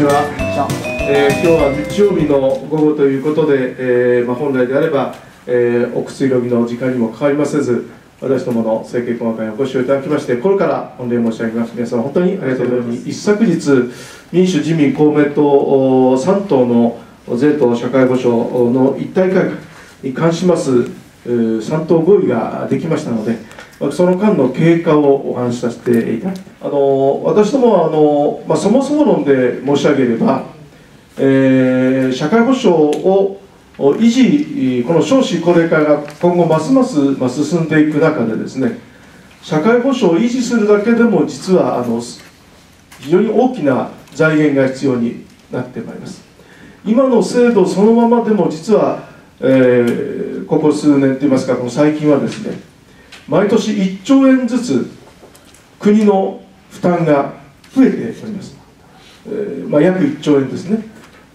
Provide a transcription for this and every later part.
ちは、えー、今日は日曜日の午後ということで、えーまあ、本来であれば、えー、お薬論議の時間にもかかりませず私どもの政経細会にお越しをいただきまして心から御礼申し上げます。皆様本当にありがとうございます。一昨日民主自民公明党3党の税と社会保障の一体改革に関します3党合意ができましたのでその間の経過をお話しさせていただきあの私どもはあの、まあ、そもそも論で申し上げれば、えー、社会保障を維持この少子高齢化が今後ますます、まあ、進んでいく中でですね社会保障を維持するだけでも実はあの非常に大きな財源が必要になってまいります。今の制度そのままでも実は、えー、ここ数年といいますかこの最近はですね毎年1兆円ずつ国の負担が増えております、えー、まあ、約1兆円ですね、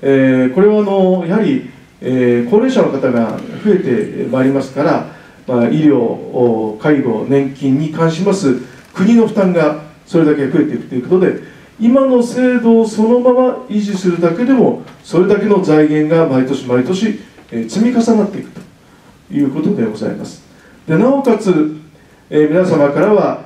えー、これはあのやはり、えー、高齢者の方が増えてまいりますから、まあ、医療介護年金に関します国の負担がそれだけ増えていくということで今の制度をそのまま維持するだけでもそれだけの財源が毎年毎年、積み重なっていくということでございます。でなおかつ、え皆様からは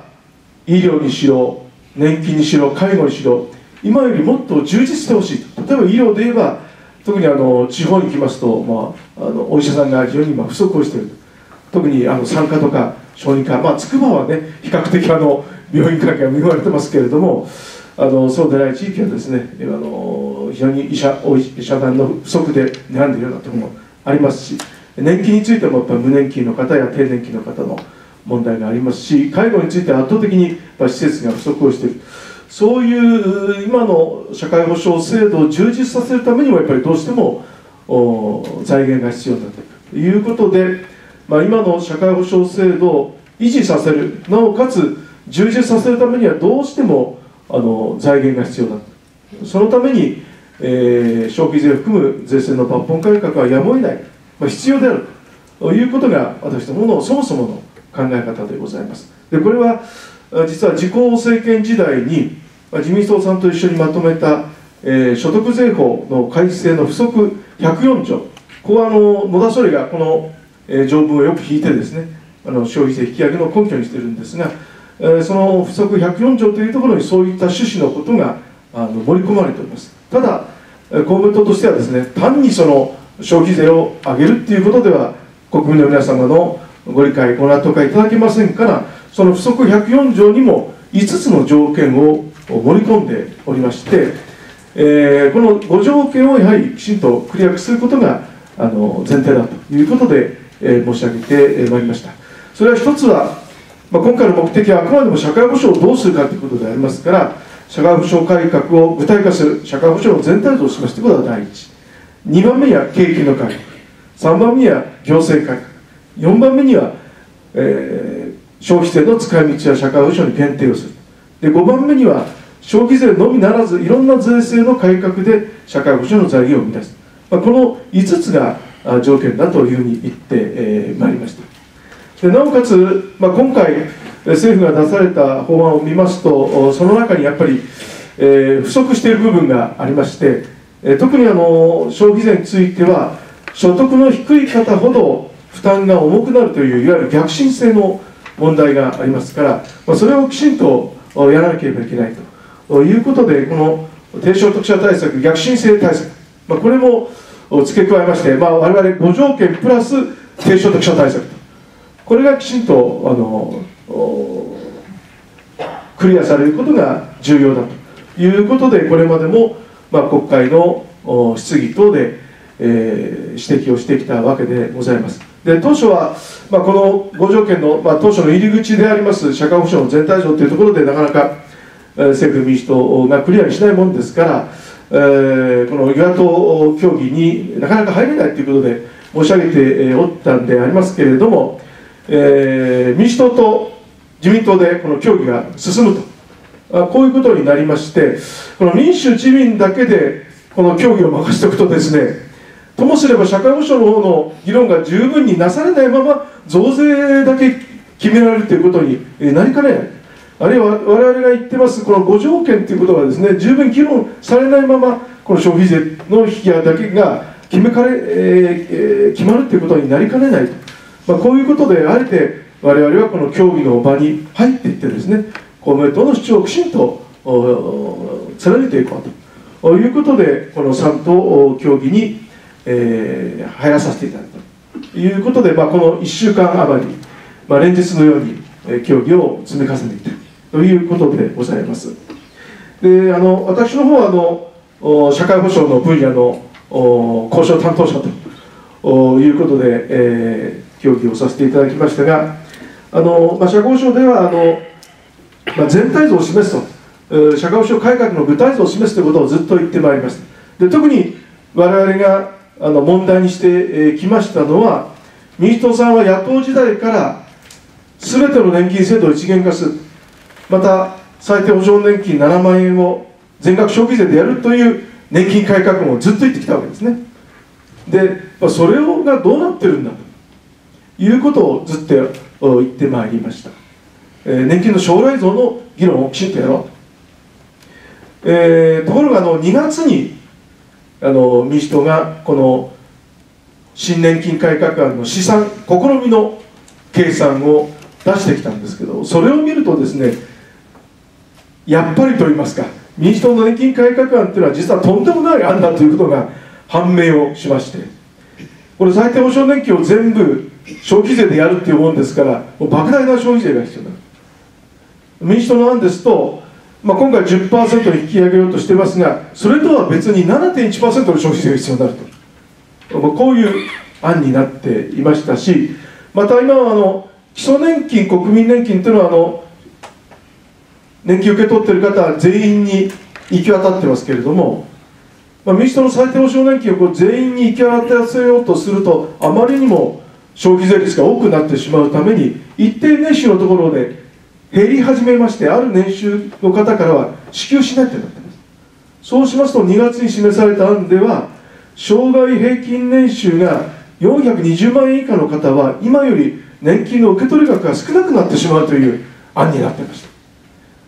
医療にしろ年金にしろ介護にしろ今よりもっと充実してほしい例えば医療で言えば特にあの地方に来ますと、まあ、あのお医者さんが非常に今不足をしている特にあの産科とか小児科まあ筑波はね比較的あの病院関係が恵まれてますけれどもあのそうでない地域はですねあの非常に医者お医者団の不足で悩んでいるようなところもありますし年金についてもやっぱ無年金の方や低年金の方の問題がありますし介護について圧倒的に施設が不足をしている。そういう今の社会保障制度を充実させるためにもやっぱりどうしても財源が必要になっているということで、まあ、今の社会保障制度を維持させるなおかつ充実させるためにはどうしてもあの財源が必要だそのために、えー、消費税を含む税制の抜本改革はやむを得ない、まあ、必要であるということが私どものそもそもの考え方でございます。でこれは実は自公政権時代に自民党さんと一緒にまとめた、えー、所得税法の改正の不足104条。ここはあの野田総理がこの、えー、条文をよく引いてですねあの消費税引き上げの根拠にしているんですが、えー、その不足104条というところにそういった趣旨のことがあの盛り込まれております。ただ公明党としてはですね単にその消費税を上げるっていうことでは国民の皆様のご理解ご納得いただけませんからその不足104条にも5つの条件を盛り込んでおりまして、えー、この5条件をやはりきちんとクリアすることがあの前提だということで、えー、申し上げてまいりました。それは一つは、まあ、今回の目的はあくまでも社会保障をどうするかということでありますから社会保障改革を具体化する社会保障の全体像を示すということが第一。2番目には景気の改革。3番目には行政改革。4番目には、えー、消費税の使い道や社会保障に限定をする。で5番目には消費税のみならずいろんな税制の改革で社会保障の財源を生み出す、まあ、この5つが条件だというふうに言って、えー、まいりました。でなおかつ、まあ、今回政府が出された法案を見ますとその中にやっぱり、えー、不足している部分がありまして、えー、特にあの消費税については所得の低い方ほど負担が重くなるといういわゆる逆進性の問題がありますから、まあ、それをきちんとやらなければいけないと。いうことでこの低所得者対策逆進性対策、まあ、これも付け加えまして、まあ、我々5条件プラス低所得者対策これがきちんとあのクリアされることが重要だということでこれまでも、まあ、国会の質疑等で、えー、指摘をしてきたわけでございます。で当初は、まあ、この5条件の、まあ、当初の入り口であります社会保障の全体像というところでなかなか、えー、政府民主党がクリアにしないものですから、えー、この与野党協議になかなか入れないということで申し上げておったんでありますけれども、えー、民主党と自民党でこの協議が進むと。こういうことになりましてこの民主自民だけでこの協議を任せておくとですねともすれば社会保障の方の議論が十分になされないまま増税だけ決められるということになりかねない。あるいは我々が言ってますこの5条件ということがですね十分議論されないままこの消費税の引き上げだけが決めかれ、えー、決まるということになりかねないと、まあ、こういうことであえて我々はこの協議の場に入っていってですね公明党の主張をきちんと貫いていこうと。いうことでこの3党協議に、えー、入らさせていただいたということで、まあ、この1週間余り、まあ、連日のように協議を積み重ねていたということでございます。であの私の方はあの社会保障の分野の交渉担当者ということで、えー、協議をさせていただきましたがあの、まあ、社会保障ではあの、まあ、全体像を示すと社会保障改革の具体像を示すということをずっと言ってまいりましたで特に我々があの問題にしてきましたのは民主党さんは野党時代から全ての年金制度を一元化する。また最低保障年金7万円を全額消費税でやるという年金改革もずっと言ってきたわけですね。で、まあ、それをがどうなってるんだということをずっと言ってまいりました、えー、年金の将来像の議論をきちんとやろう。と、えー、ところがあの2月にあの民主党がこの新年金改革案の試算試みの計算を出してきたんですけどそれを見るとですねやっぱりと言いますか民主党の年金改革案というのは実はとんでもない案だということが判明をしましてこれ最低保障年金を全部消費税でやるっていうもんですからもう莫大な消費税が必要だ民主党の案ですと、まあ、今回10%に引き上げようとしてますがそれとは別に7.1%の消費税が必要になると、まあ、こういう案になっていましたしまた今はあの基礎年金国民年金というのはあの年金受け取っている方は全員に行き渡ってますけれども、まあ、民主党の最低保障年金をこう全員に行き渡らせようとするとあまりにも消費税率が多くなってしまうために一定年収のところで減り始めましてある年収の方からは支給しないとなってます。そうしますと2月に示された案では生涯平均年収が420万円以下の方は今より年金の受け取り額が少なくなってしまうという案になってました。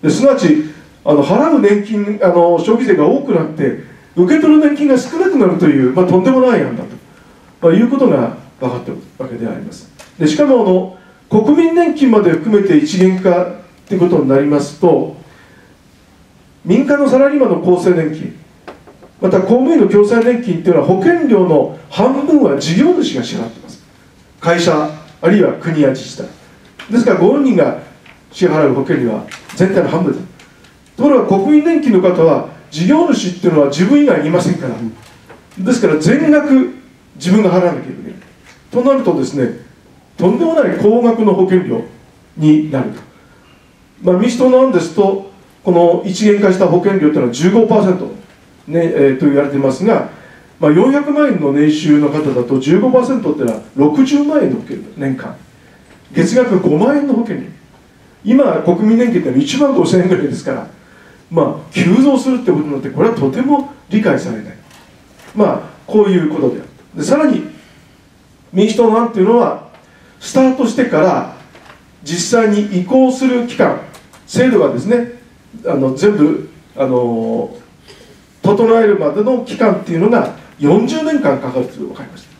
ですなわちあの払う年金あの消費税が多くなって受け取る年金が少なくなるという、まあ、とんでもない案だと、まあ、いうことが分かっているわけであります。でしかもあの国民年金まで含めて一元化ということになりますと民間のサラリーマンの厚生年金また公務員の共済年金というのは保険料の半分は事業主が支払っています。会社あるいは国や自治体。ですからご本人が支払う保険料は全体の半分ですところが国民年金の方は事業主っていうのは自分以外にいませんから。ですから全額自分が払わなきゃいけない。となるとですねとんでもない高額の保険料になると、まあ、民主党の案ですとこの一元化した保険料というのは15%、ねえー、と言われていますが、まあ、400万円の年収の方だと15%っていうのは60万円の保険料年間。月額5万円の保険料。今国民年金ってのは1万5000円ぐらいですからまあ急増するってことになってこれはとても理解されない。まあこういうことである。でさらに民主党の案っていうのはスタートしてから実際に移行する期間制度がですねあの全部あの整えるまでの期間っていうのが40年間かかるという分かりました。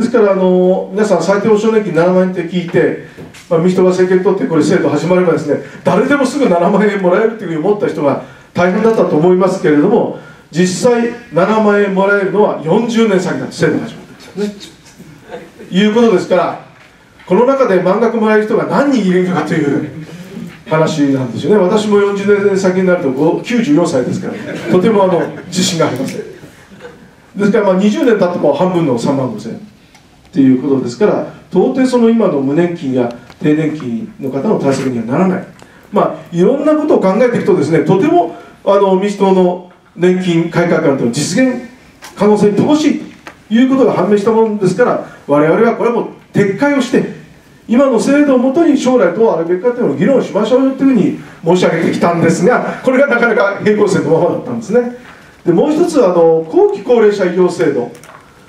ですからあの皆さん最低保障年金7万円って聞いて、まあ、民主党が政権取ってこれ制度始まればですね誰でもすぐ7万円もらえるというふうに思った人が大変だったと思いますけれども実際7万円もらえるのは40年先なんです制度始まってですね。いうことですからこの中で満額もらえる人が何人いるかという話なんですよね。私も40年先になると94歳ですからとてもあの自信がありません。ですからまあ20年経っても半分の3万5000円っていうことですから到底その今の無年金や低年金の方の対策にはならない。まあいろんなことを考えていくとですねとてもあの民主党の年金改革案というのは実現可能性に乏しいということが判明したものですから我々はこれも撤回をして今の制度をもとに将来どうあるべきかというのを議論しましょうよというふうに申し上げてきたんですがこれがなかなか平行線のままだったんですね。でもう一つあの後期高齢者医療制度。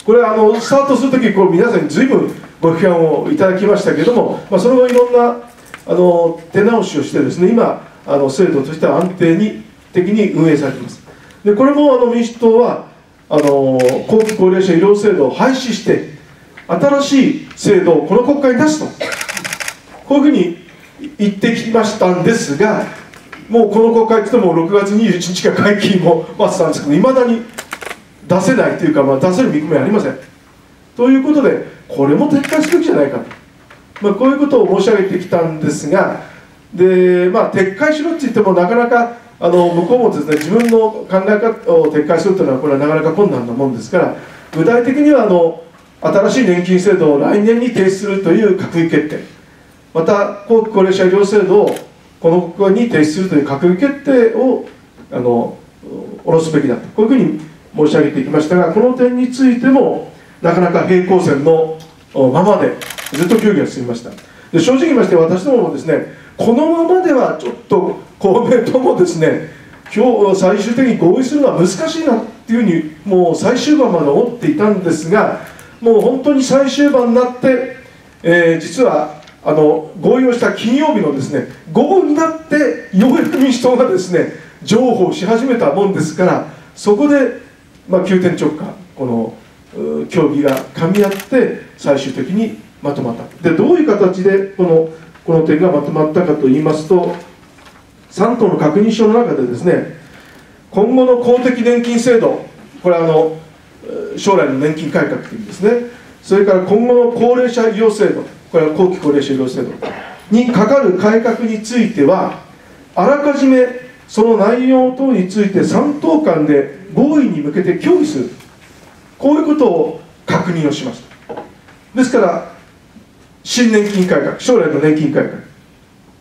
これあのスタートする時こう皆さんに随分ご批判をいただきましたけども、まあ、その後いろんな、あの手直しをしてですね今あの制度としては安定に的に運営されています。でこれもあの民主党はあの後期高齢者医療制度を廃止して新しい制度をこの国会に出すと。こういうふうに言ってきましたんですがもうこの国会って言っても6月21日が会期も待ってたんですけどいまだに出せないというか、まあ、出せる見込みはありません。ということでこれも撤回すべきじゃないかと、まあ、こういうことを申し上げてきたんですがで、まあ、撤回しろって言ってもなかなかあの向こうもですね自分の考え方を撤回するというのはこれはなかなか困難なもんですから具体的にはあの新しい年金制度を来年に提出するという閣議決定。また後期高齢者医療制度をこの国会に提出するという閣議決定をあの下ろすべきだと。こういうふうに申し上げてきましたがこの点についてもなかなか平行線のままでずっと協議が進みました。で正直言いまして私どももですねこのままではちょっと公明党もですね今日最終的に合意するのは難しいなっていうふうにもう最終盤まで思っていたんですがもう本当に最終盤になって、えー、実はあの合意をした金曜日のですね午後になってようやく民主党がですね譲歩し始めたもんですからそこで、まあ、急転直下この協議が噛み合って最終的にまとまった。でどういう形でこのこの点がまとまったかといいますと3党の確認書の中でですね今後の公的年金制度これはあの将来の年金改革というですね。それから今後の高齢者医療制度これは後期高齢者医療制度にかかる改革についてはあらかじめその内容等について3党間で合意に向けて協議する。こういうことを確認をしました。ですから新年金改革将来の年金改革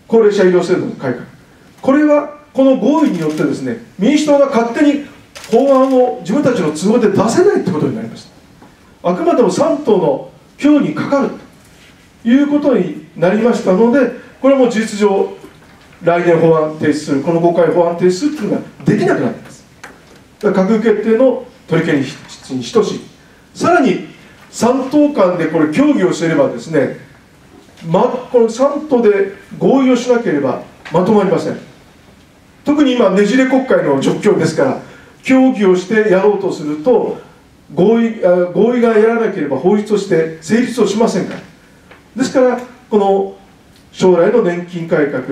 高齢者医療制度の改革。これはこの合意によってですね民主党が勝手に法案を自分たちの都合で出せないってことになりました。あくまでも3党の協にかかるということになりましたのでこれはもう事実上来年法案提出するこの5回法案提出するというのができなくなっています。だから閣議決定の取り消しに等しいさらに3党間でこれ協議をしていればですね、ま、この3党で合意をしなければまとまりません。特に今ねじれ国会の状況ですから協議をしてやろうとすると合意合意がやらなければ法律として成立をしませんから。ですからこの将来の年金改革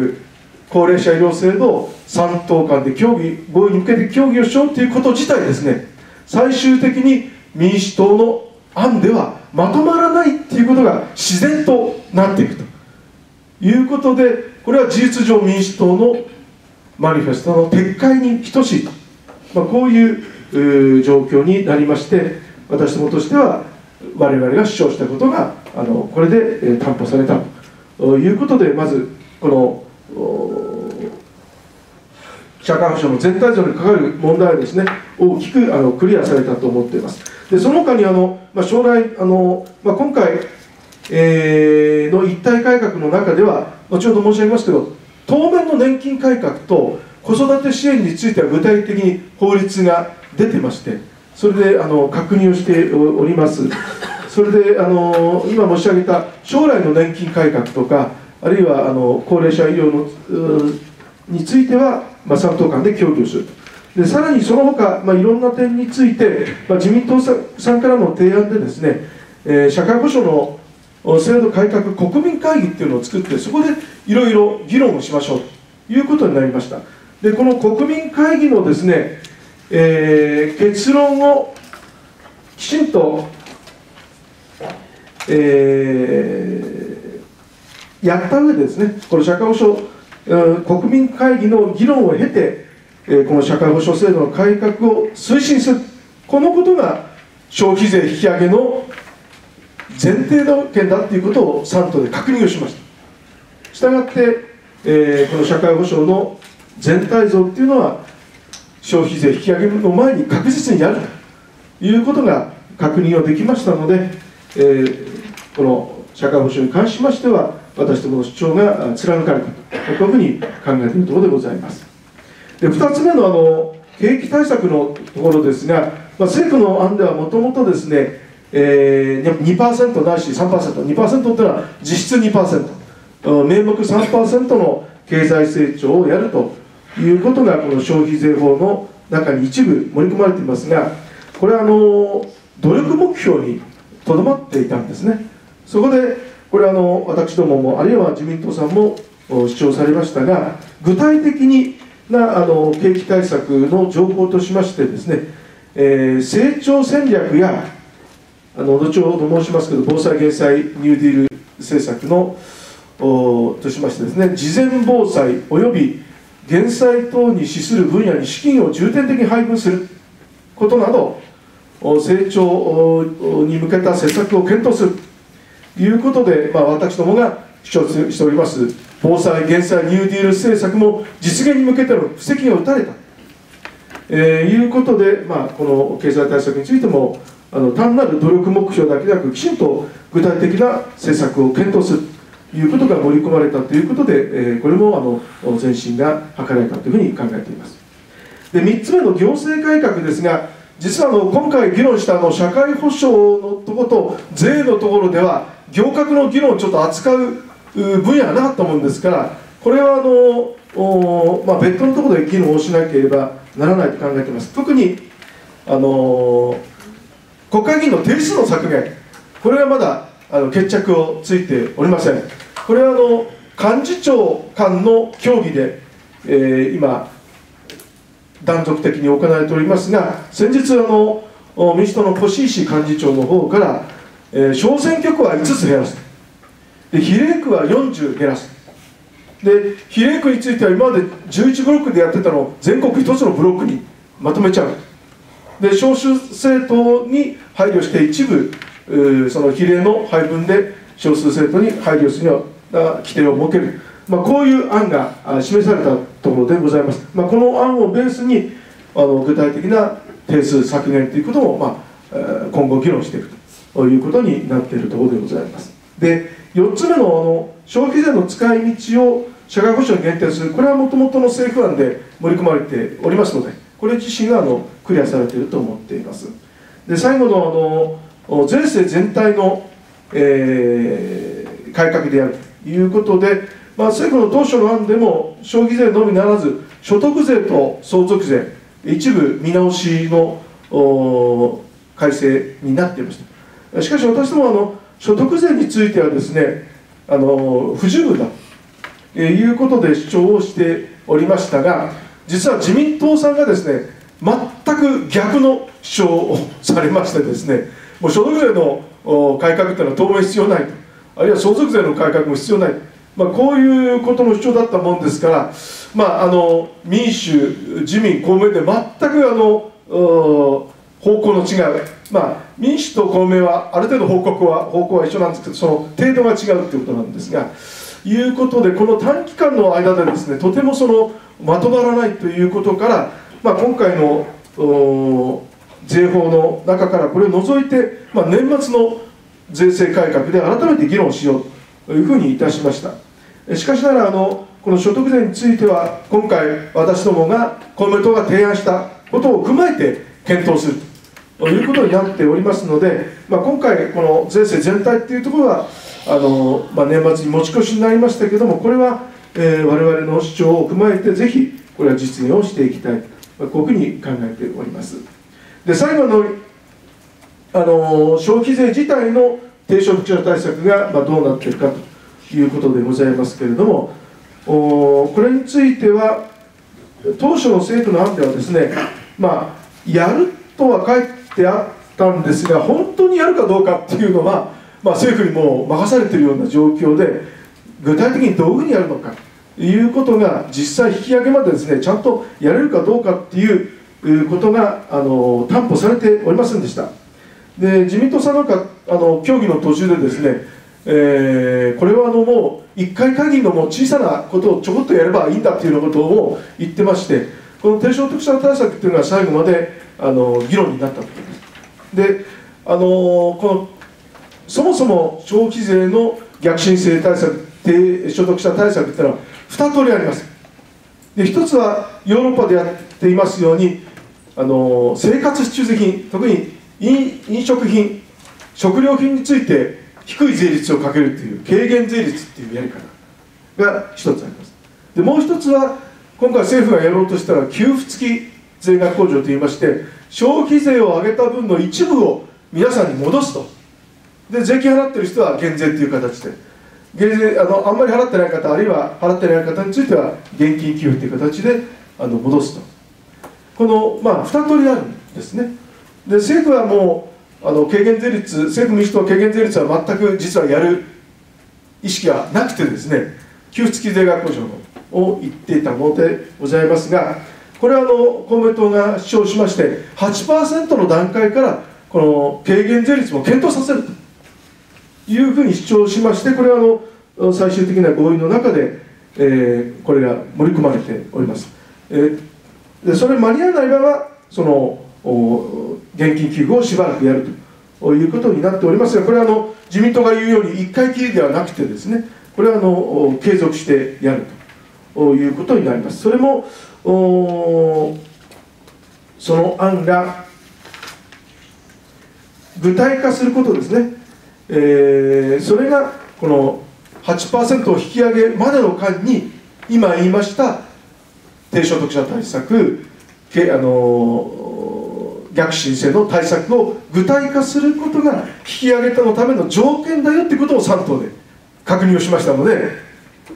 高齢者医療制度を3党間で協議合意に向けて協議をしようということ自体ですね最終的に民主党の案ではまとまらないっていうことが自然となっていくと。いうことでこれは事実上民主党のマニフェストの撤回に等しいと、まあ、こういう状況になりまして私どもとしては我々が主張したことがあのこれで担保されたということでまずこの社会保障の全体像にかかる問題はですね大きくあのクリアされたと思っています。でその他にあの、まあ、将来あの、まあ、今回、えー、の一体改革の中では後ほど申し上げますけど当面の年金改革と子育て支援については具体的に法律が出てましてそれであの確認をしております。それであの今申し上げた将来の年金改革とかあるいはあの高齢者医療のについては、まあ、3党間で協議をする。でさらにその他、まあ、いろんな点について、まあ、自民党さんからの提案でですね、えー、社会保障の制度改革国民会議っていうのを作ってそこでいろいろ議論をしましょう。ということになりました。でこの国民会議のですね、えー、結論をきちんと、えー、やった上でですねこの社会保障、えー、国民会議の議論を経て、えー、この社会保障制度の改革を推進するこのことが消費税引き上げの前提条件だということを3党で確認をしました。したがって、えー、この社会保障の全体像っていうのは消費税引き上げの前に確実にやるということが確認をできましたので、えー、この社会保障に関しましては私どもの主張が貫かれたとこういうふうに考えているところでございます。で2つ目のあの景気対策のところですが、まあ、政府の案ではもともとですねえー、2%ないし 3%2% っていうのは実質2%名目3%の経済成長をやるということがこの消費税法の中に一部盛り込まれていますがこれはあの努力目標にとどまっていたんですね。そこでこれあの私どももあるいは自民党さんも主張されましたが具体的になあの景気対策の情報としましてですね、えー、成長戦略やあの後ほど申しますけど防災減災ニューディール政策のとしましてですね事前防災および減災等に資する分野に資金を重点的に配分することなど成長に向けた施策を検討する。ということで、まあ、私どもが主張しております。防災・減災・ニューディール政策も実現に向けての布石が打たれた、えー、いうことで、まあ、この経済対策についてもあの単なる努力目標だけでなくきちんと具体的な政策を検討する。いうことが盛り込まれたということで、えー、これもあの前進が図られたというふうに考えています。で3つ目の行政改革ですが実はあの今回議論したあの社会保障のところと税のところでは行革の議論をちょっと扱う分野がなかったもんですからこれはあのお、まあ、別途のところで議論をしなければならないと考えています。特にあの国会議員の定数の削減。これはまだあの決着をついておりません。これはあの幹事長間の協議で、えー、今断続的に行われておりますが先日あの民主党の越石幹事長の方から、えー、小選挙区は5つ減らすで比例区は40減らすで比例区については今まで11ブロックでやってたのを全国1つのブロックにまとめちゃうで少数政党に配慮して一部その比例の配分で少数政党に配慮するような規定を設ける、まあ、こういう案が示されたところでございます、まあ、この案をベースにあの具体的な定数削減ということを、まあ、今後議論していくということになっているところでございます。で4つ目のあの消費税の使い道を社会保障に限定するこれはもともとの政府案で盛り込まれておりますのでこれ自身があのクリアされていると思っています。で最後のあの税制全体の、えー、改革であるということで、まあ、政府の当初の案でも消費税のみならず所得税と相続税一部見直しの改正になっていましたしかし私どもあの所得税についてはですねあの不十分だということで主張をしておりましたが実は自民党さんがですね全く逆の主張をされましてですねもう所得税の改革というのは当面必要ない。とあるいは相続税の改革も必要ない、まあ、こういうことの主張だったもんですから、まあ、あの民主自民公明で全くあの方向の違う、まあ、民主と公明はある程度報告は方向は一緒なんですけどその程度が違うということなんですがいうことでこの短期間の間でですねとてもそのまとまらないということから、まあ、今回の税法の中からこれを除いて、まあ、年末の税制改革で改めて議論しようというふうにいたしました。しかしながらあのこの所得税については今回私どもが公明党が提案したことを踏まえて検討するということになっておりますので、まあ、今回この税制全体っていうところはあの、まあ、年末に持ち越しになりましたけどもこれは、えー、我々の主張を踏まえてぜひこれは実現をしていきたい、まあ、こういうふうに考えております。で最後のあの消費税自体の低所得者対策が、ま、どうなっているかということでございますけれどもおこれについては当初の政府の案ではですねまあやるとは書いてあったんですが本当にやるかどうかっていうのは、まあ、政府にも任されているような状況で具体的にどういうふうにやるのかということが実際引き上げまでですねちゃんとやれるかどうかっていうことがあの担保されておりませんでした。で自民党さんなんかあの協議の途中でですね、えー、これはあのもう1回限りのもう小さなことをちょこっとやればいいんだっていうようなことを言ってましてこの低所得者対策っていうのは最後まであの議論になったという。ことですであのこのそもそも消費税の逆進性対策低所得者対策っていうのは2通りあります。で1つはヨーロッパでやっていますようにあの生活必需品特に飲食品食料品について低い税率をかけるっていう軽減税率っていうやり方が一つあります。でもう一つは今回政府がやろうとしたら給付付き税額控除といいまして消費税を上げた分の一部を皆さんに戻すと。で税金払ってる人は減税という形で。減税あのあんまり払ってない方あるいは払ってない方については現金給付という形であの戻すと。このまあ2通りあるんですね。で政府はもうあの軽減税率政府民主党軽減税率は全く実はやる意識がなくてですね給付付き税額控除を言っていたものでございますがこれはあの公明党が主張しまして8%の段階からこの軽減税率も検討させるというふうに主張しましてこれはあの最終的な合意の中で、えー、これが盛り込まれております、えー、でそれ間に合わない場合はその現金給付をしばらくやると。いうことになっておりますがこれはあの自民党が言うように1回きりではなくてですねこれはあの継続してやると。いうことになります。それもその案が具体化することですね、えー、それがこの8%を引き上げまでの間に今言いました低所得者対策けあの逆進性の対策を具体化することが引き上げたのための条件だよってことを3党で確認をしましたので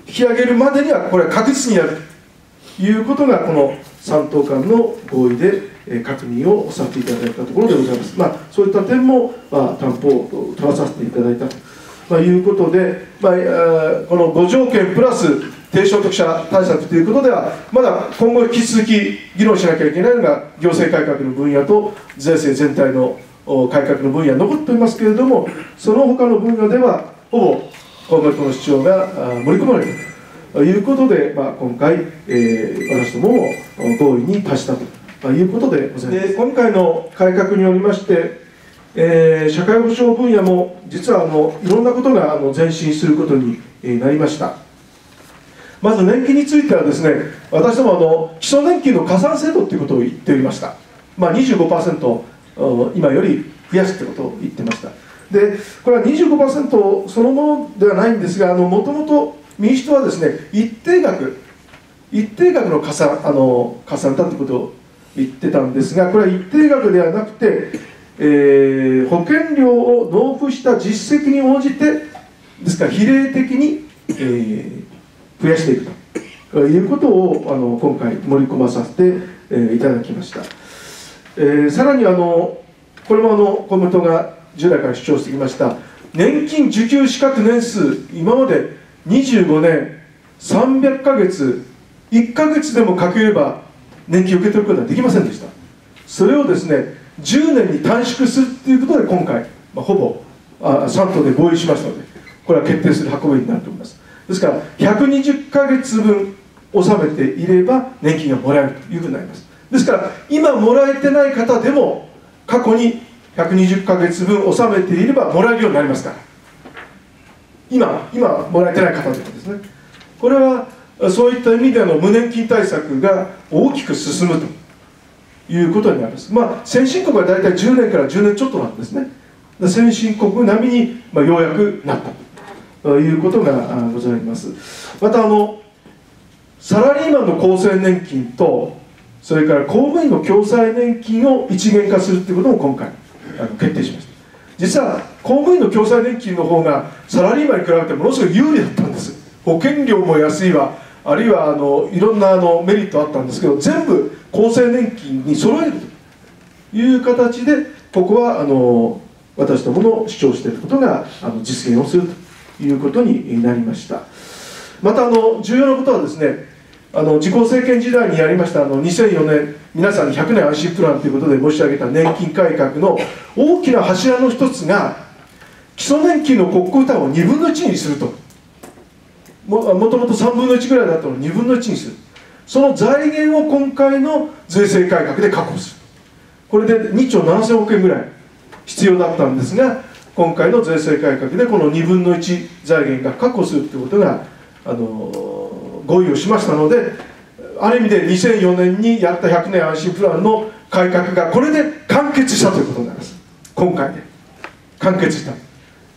引き上げるまでにはこれは確実にやるということがこの3党間の合意で確認をさせていただいたところでございます。まあ、そういった点も、まあ、担保を取らさせていただいたと、まあ、いうことで、まあ、この5条件プラス低所得者対策ということでは、まだ今後引き続き議論しなきゃいけないのが行政改革の分野と税制全体の改革の分野残っておりますけれども、その他の分野では、ほぼ公明党の主張が盛り込まれているということで、まあ、今回、えー、私どもも合意に達したということでございます。今回の改革によりまして、えー、社会保障分野も実はあのいろんなことがあの前進することになりました。まず年金についてはですね私どもあの基礎年金の加算制度ということを言っておりました、まあ25、今より増やすということを言ってました。でこれは25%そのものではないんですがもともと民主党はですね一定額一定額の加算あの加算だということを言ってたんですがこれは一定額ではなくて、えー、保険料を納付した実績に応じてですから比例的に、えー、増やしていくと。いうことをあの今回盛り込まさせて、えー、いただきました、えー、さらにあのこれもあの公明党が従来から主張してきました。年金受給資格年数今まで25年300ヶ月1ヶ月でもかければ年金受け取ることはできませんでした。それをですね10年に短縮するということで今回、まあ、ほぼあ3党で合意しましたのでこれは決定する運びになると思います。ですから120ヶ月分納めていれば年金がもらえるというふうになります。ですから今もらえてない方でも過去に120ヶ月分納めていればもらえるようになりますから。今今もらえてない方でもですね。これはそういった意味での無年金対策が大きく進むということになります。まあ先進国は大体10年から10年ちょっとなんですね。先進国並みに、まあ、ようやくなったということがございます。またあのサラリーマンの厚生年金とそれから公務員の共済年金を一元化するということも今回あの決定しました。実は公務員の共済年金の方がサラリーマンに比べてものすごい有利だったんです。保険料も安いわ。あるいはあのいろんなあのメリットあったんですけど全部厚生年金に揃えるという形でここはあの私どもの主張していることがあの実現をすると。いうことになりました。またあの重要なことはですねあの自公政権時代にやりましたあの2004年皆さんに100年安心プランということで申し上げた年金改革の大きな柱の一つが基礎年金の国庫負担を2分の1にすると。ももともと3分の1ぐらいだったのを2分の1にする。その財源を今回の税制改革で確保する。これで2兆7000億円ぐらい必要だったんですが今回の税制改革でこの2分の1財源が確保するということがあの合意をしましたのである意味で2004年にやった100年安心プランの改革がこれで完結したということになります。今回で。完結した。と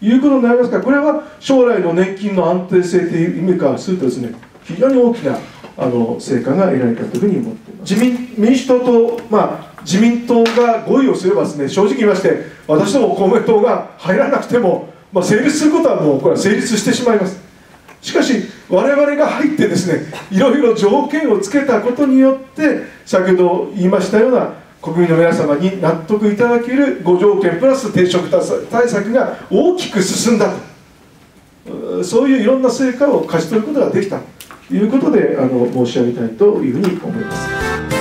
いうことになりますからこれは将来の年金の安定性という意味からするとですね非常に大きなあの成果が得られたというふうに思っています。自民民主党と、まあ、自民党が合意をすればですね正直言いまして私ども公明党が入らなくても、まあ、成立することはもうこれは成立してしまいます。しかし我々が入ってですねいろいろ条件をつけたことによって先ほど言いましたような国民の皆様に納得いただける5条件プラス定食対策が大きく進んだと。そういういろんな成果を勝ち取ることができた。いうことであの申し上げたいというふうに思います。